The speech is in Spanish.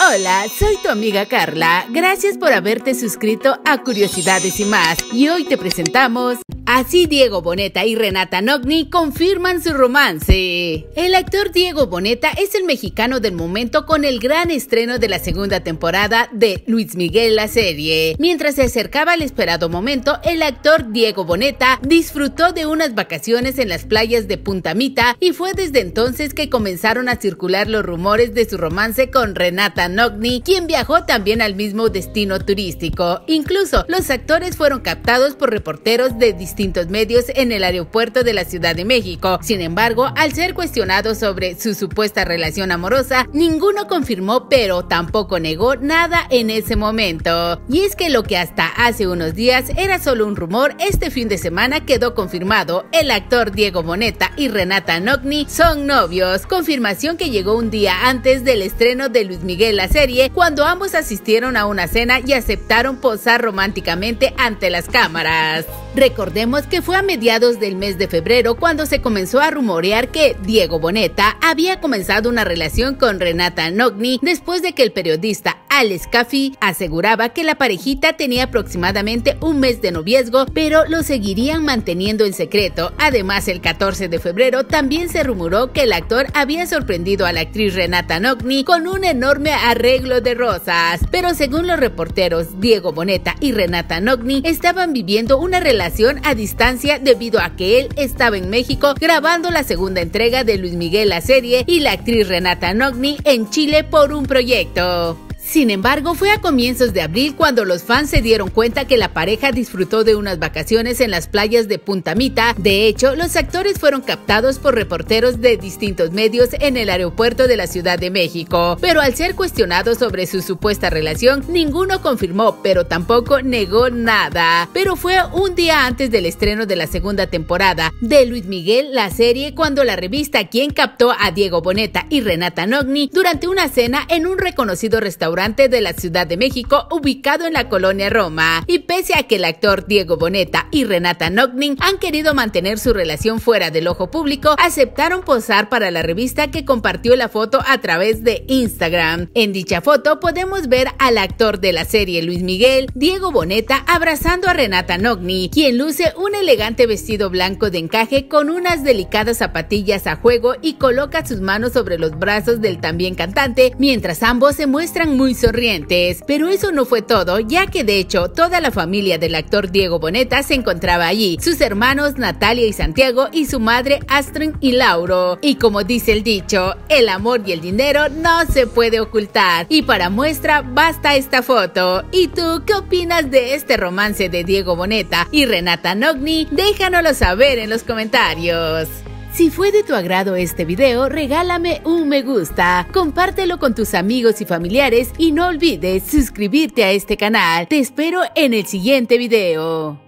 Hola, soy tu amiga Carla. Gracias por haberte suscrito a Curiosidades y más. Y hoy te presentamos Así Diego Boneta y Renata Nogni confirman su romance. El actor Diego Boneta es el mexicano del momento con el gran estreno de la segunda temporada de Luis Miguel la serie. Mientras se acercaba al esperado momento, el actor Diego Boneta disfrutó de unas vacaciones en las playas de Punta Mita y fue desde entonces que comenzaron a circular los rumores de su romance con Renata Nogni, quien viajó también al mismo destino turístico. Incluso los actores fueron captados por reporteros de distintos medios en el aeropuerto de la Ciudad de México. Sin embargo, al ser cuestionados sobre su supuesta relación amorosa, ninguno confirmó pero tampoco negó nada en ese momento. Y es que lo que hasta hace unos días era solo un rumor, este fin de semana quedó confirmado. El actor Diego Boneta y Renata Nogni son novios, confirmación que llegó un día antes del estreno de Luis Miguel la serie, cuando ambos asistieron a una cena y aceptaron posar románticamente ante las cámaras. Recordemos que fue a mediados del mes de febrero cuando se comenzó a rumorear que Diego Boneta había comenzado una relación con Renata Nogni después de que el periodista Alex Caffey aseguraba que la parejita tenía aproximadamente un mes de noviazgo, pero lo seguirían manteniendo en secreto. Además, el 14 de febrero también se rumoró que el actor había sorprendido a la actriz Renata Nogni con un enorme arreglo de rosas. Pero según los reporteros, Diego Boneta y Renata Nogni estaban viviendo una relación a distancia debido a que él estaba en México grabando la segunda entrega de Luis Miguel la serie y la actriz Renata Nogni en Chile por un proyecto. Sin embargo, fue a comienzos de abril cuando los fans se dieron cuenta que la pareja disfrutó de unas vacaciones en las playas de Punta Mita. De hecho, los actores fueron captados por reporteros de distintos medios en el aeropuerto de la Ciudad de México. Pero al ser cuestionados sobre su supuesta relación, ninguno confirmó, pero tampoco negó nada. Pero fue un día antes del estreno de la segunda temporada de Luis Miguel, la serie, cuando la revista Quien captó a Diego Boneta y Renata Nogni durante una cena en un reconocido restaurante de la Ciudad de México ubicado en la colonia Roma. Y pese a que el actor Diego Boneta y Renata Nognin han querido mantener su relación fuera del ojo público, aceptaron posar para la revista que compartió la foto a través de Instagram. En dicha foto podemos ver al actor de la serie Luis Miguel, Diego Boneta, abrazando a Renata Nogni, quien luce un elegante vestido blanco de encaje con unas delicadas zapatillas a juego y coloca sus manos sobre los brazos del también cantante, mientras ambos se muestran muy sonrientes. Pero eso no fue todo, ya que de hecho toda la familia del actor Diego Boneta se encontraba allí, sus hermanos Natalia y Santiago y su madre Astrid y Lauro. Y como dice el dicho, el amor y el dinero no se puede ocultar. Y para muestra basta esta foto. ¿Y tú qué opinas de este romance de Diego Boneta y Renata Nogni? Déjanoslo saber en los comentarios. Si fue de tu agrado este video, regálame un me gusta, compártelo con tus amigos y familiares y no olvides suscribirte a este canal. Te espero en el siguiente video.